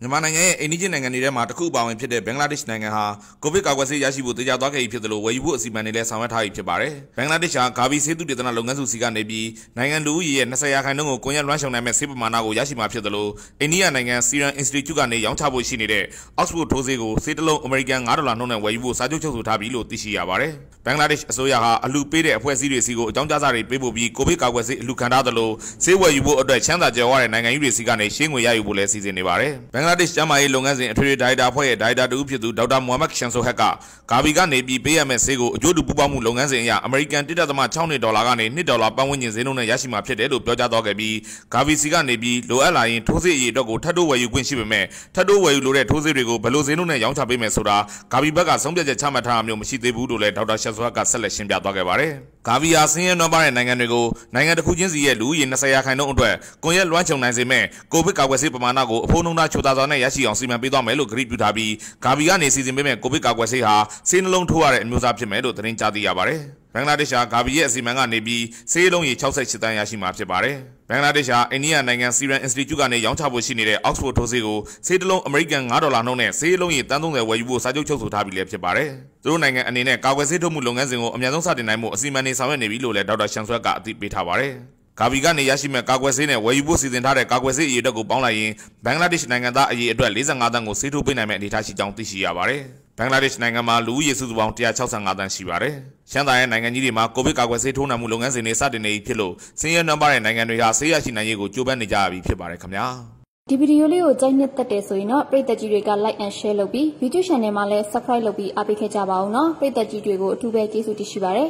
မြန်မာနိုင်ငံရဲ့အိန္ဒိယနိုင်ငံတွေထဲမှာတစ်ခုပါဝင်ဖြစ်တဲ့ဘင်္ဂလားဒေ့ရှ်နိုင်ငံဟာကိုဗစ်ကာကွယ်ဆေးရရှိဖို့တေချာသွားခဲ့ပြီဖြစ်သလိုဝယ်ယူဖို့အစီအမံတွေလည်းဆောင်ရွက်ထားပြီဖြစ်ပါတယ်။ဘင်္ဂလားဒေ့ရှ်ဟာဂါဘီဆေးသုတေသနလုပ်ငန်းစုစီကနေပြီးနိုင်ငံလူဦးရေရဲ့20ရာခိုင်နှုန်းကိုကွန်ရက်လွှမ်းခြုံနိုင်မဲ့ဆေးပမာဏကိုရရှိမှာဖြစ်သလိုအိန္ဒိယနိုင်ငံ Serum Institute ကနေရောင်းချဖို့ရှိနေတဲ့ Oxford ထိုးဆေးကိုဆေးတစ်လုံးအမေရိကန်9ဒေါ်လာနှုန်းနဲ့ဝယ်ယူဖို့စာချုပ်ချုပ်ဆိုထားပြီလို့သိရှိရပါတယ်။ဘ င်္ဂလားဒေ့ရှ်အစိုးရဟာအလူပေးတဲ့အဖွဲ့အစည်းတွေစီကိုအကြောင်းကြားစာတွေပေးပို့ပြီးကိုဗစ်ကာကွယ်ဆေးအလူခံထားသလိုဆေးဝယ်ယူဖို့အတွက်ချမ်းသာကြွယ်ဝတဲ့နိုင်ငံကြီးတွေစီကနေရှင်းငွေရယူဖို့လည်းစီစဉ်နေပါတယ်။ဘင်္ဂလားဒေ့ရှ်ကျန်းမာရေးလုပ်ငန်းစဉ်အထွေထွေဒါရိုက်တာအဖွဲ့ရဲ့ဒါရိုက်တာတူဖြစ်သူဒေါက်တာမိုဟာမက်ရှန်ဆိုဟက်ကဂါဘီကနေပြီးပေးရမယ့်ဆေးကိုအကျိုးတူပူးပေါင်းမှုလုပ်ငန်းစဉ်အရအမေရိကန်1.6ဒေါ်လာကနေ2ဒေါ်လာပတ်ဝန်းကျင်ဈေးနှုန်းနဲ့ရရှိမှာဖြစ်တယ်လို့ပြောကြားသွားခဲ့ပြီးဂါဘီစီကနေပြီးလိုအပ်လာရင်ထိုးဆေးအရေးအတွက်ကိုထပ်တိုးဝယ်ယူခွင့်ရှိပေမဲ့ထပ်တိုးဝယ်ယူလိုတဲ့ထိုးဆေးတွေကိုဘယ်လိုဈေးနှုန်းနဲ့ရောင်းချပေးမယ်ဆိုတာဂါဘီဘက်ကဆုံးဖြတ်ချက်ချမှတ်ထားတာမျိုးမရှိသေးဘူးလို့လည်းဒေါက်တာရှန်ဆိုဟက်ကဆက်လက်ရှင်းပြသွားခဲ့ပါတယ်ဂါဗီယာဆင်းရဲနွမ်းပါးတဲ့နိုင်ငံတွေကိုနိုင်ငံတစ်ခုချင်းစီရဲ့လူဦးရေ20ရာခိုင်နှုန်းအတွက်ကွန်ရက်လွှမ်းခြုံနိုင်စေမဲ့ကိုဗစ်ကာကွယ်ဆေးပမာဏကိုအဖိုးနှုန်းသားချိုသာစွာနဲ့ရရှိအောင်စီမံပေးသွားမယ်လို့ကြေညာထားပြီးဂါဗီကနေစီစဉ်ပေးမဲ့ကိုဗစ်ကာကွယ်ဆေးဟာဆေးနှလုံးထိုးရတဲ့အမျိုးအစားဖြစ်မယ်လို့သတင်းကြားသိရပါတယ်။ ဘင်္ဂလားဒေ့ရှ်ဟာဂါဗီရဲ့အစီအမံကနေပြီးဆေးလုံးရေ68တန်းရရှိမှာဖြစ်ပါတယ်။ဘင်္ဂလားဒေ့ရှ်ဟာအိန္ဒိယနိုင်ငံ Serum Institute ကနေရောင်းချဖို့ရှိနေတဲ့ Oxford ထိုးဆေးကိုဆေးတစ်လုံးအမေရိကန်9ဒေါ်လာနှုန်းနဲ့ဆေးလုံးရေတန်း30ဝယ်ယူဖို့စာချုပ်ချုပ်ဆိုထားပြီးလည်းဖြစ်ပါတယ်။သူတို့နိုင်ငံအနေနဲ့ကာကွယ်ဆေးထုတ်မှုလုပ်ငန်းစဉ်ကိုအများဆုံးစတင်နိုင်မှုအစီအမံတွေဆောင်ရွက်နေပြီလို့လည်းဒေါက်တာရှန်ဆွဲကအသိပေးထားပါတယ်။ ဂါဘီကနေရရှိမဲ့ကာကွယ်ဆေးနဲ့ဝယ်ယူဖို့စီစဉ်ထားတဲ့ကာကွယ်ဆေးအရေးအတွက်ကိုပေါင်းလိုက်ရင်ဘင်္ဂလားဒေ့ရှ်နိုင်ငံသားအရေးအတွက်45တန်းကိုဆေးထိုးပေးနိုင်မယ့်အနေအထားရှိကြောင်းသိရှိရပါတယ်။ဘင်္ဂလားဒေ့ရှ်နိုင်ငံမှာလူဦးရေစုစုပေါင်း165တန်းရှိပါတယ်။ရှမ်းသာရဲ့နိုင်ငံကြီးတွေမှာကိုဗစ်ကာကွယ်ဆေးထိုးနှံမှုလုပ်ငန်းစဉ်တွေစတင်နေပြီဖြစ်လို့စင်းရဲနံပါတ်တဲ့နိုင်ငံတွေဟာဆေးရရှိနိုင်ရေးကိုကြိုးပမ်းနေကြရပြီဖြစ်ပါတယ်ခင်ဗျာ။ဒီဗီဒီယိုလေးကိုကြိုက်နှစ်သက်တယ်ဆိုရင်တော့ပရိသတ်ကြီးတွေက like and share လုပ်ပြီး YouTube channel မှာလည်း subscribe လုပ်ပြီးအားပေးခဲ့ကြပါဦးနော်ပရိသတ်ကြီးတွေကိုအထူးပဲကျေးဇူးတင်ရှိပါတယ်